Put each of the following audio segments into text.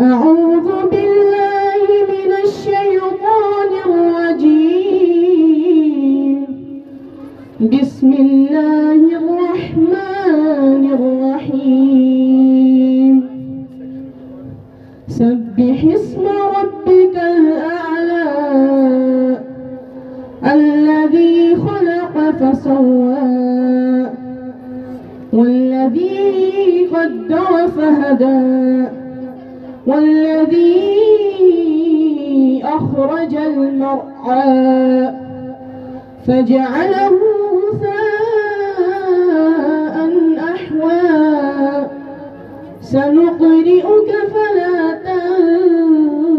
بسم الله الرحمن الرحيم. سبح اسم ربك الأعلى. الذي خلق فسوى. والذي قدر فهدى. والذي أخرج المرعى فجعله غثاء أحوى. سنقرئك فلا تنسى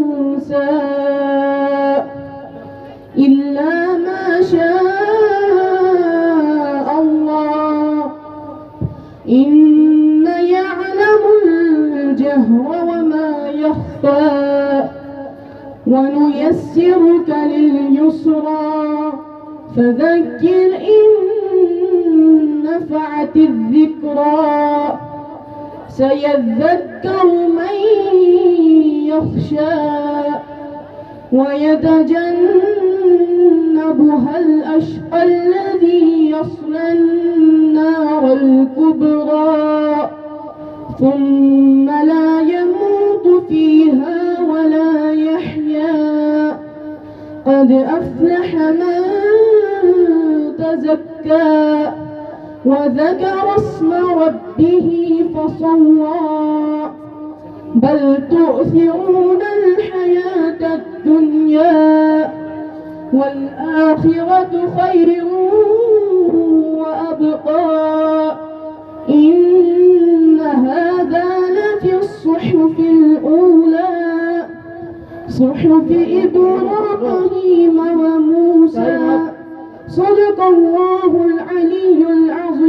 إلا ما شاء الله. إن يعلم الجهر يخفى. ونيسرك لليسرى. فذكر إن نفعت الذكرى. سيذكر من يخشى. ويتجنبها الأشقى الذي يصلى النار الكبرى. ثم لا قد أفلح من تزكى وذكر اسم ربه فصلى. بل تؤثرون الحياة الدنيا والآخرة خير صحف إبراهيم وموسى. صدق الله العلي العظيم.